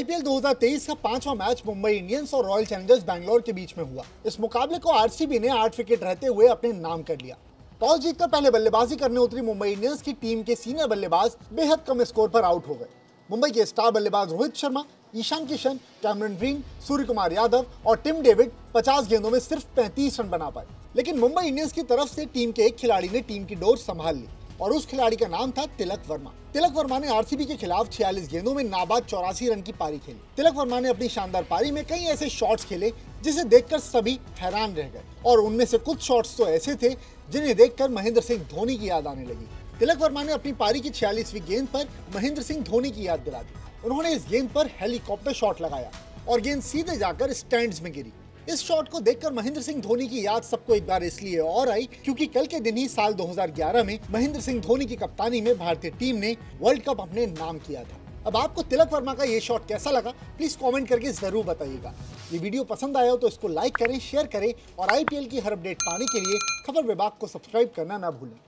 2023 का पांचवा match Mumbai Indians और रॉयल चैलेंजर्स बैंगलोर के बीच में हुआ। इस मुकाबले को आरसीबी ने आठ विकेट रहते हुए अपने नाम कर लिया। टॉस जीतकर पहले बल्लेबाजी करने उतरी मुंबई इंडियंस की टीम के सीनियर बल्लेबाज बेहद कम स्कोर पर आउट हो गए। मुंबई के स्टार बल्लेबाज रोहित शर्मा, ईशान किशन, कैमरन ग्रीन सूर्य कुमार यादव और टिम डेविड 50 गेंदों में सिर्फ़ 35 रन बना पाए। लेकिन मुंबई इंडियंस की तरफ़ से टीम के एक खिलाड़ी ने टीम की डोर संभाल ली। और उस खिलाड़ी का नाम था तिलक वर्मा। तिलक वर्मा ने आरसीबी के खिलाफ 46 गेंदों में नाबाद चौरासी रन की पारी खेली। तिलक वर्मा ने अपनी शानदार पारी में कई ऐसे शॉट्स खेले, जिसे देखकर सभी हैरान रह गए। और उनमें से कुछ शॉट्स तो ऐसे थे, जिन्हें देखकर महेंद्र सिंह धोनी की याद आने लगी। तिलक वर्मा ने अपनी पारी की छियालीसवीं गेंद पर महेंद्र सिंह धोनी की याद दिला दी। उन्होंने इस गेंद पर हेलीकॉप्टर शॉट लगाया और गेंद सीधे जाकर स्टैंड में गिरी। इस शॉट को देखकर महेंद्र सिंह धोनी की याद सबको एक बार इसलिए और आई, क्योंकि कल के दिन ही साल 2011 में महेंद्र सिंह धोनी की कप्तानी में भारतीय टीम ने वर्ल्ड कप अपने नाम किया था। अब आपको तिलक वर्मा का ये शॉट कैसा लगा, प्लीज़ कमेंट करके ज़रूर बताइएगा। ये वीडियो पसंद आया हो तो इसको लाइक करें, शेयर करें और आईपीएल की हर अपडेट पाने के लिए खबर विभाग को सब्सक्राइब करना ना भूलें।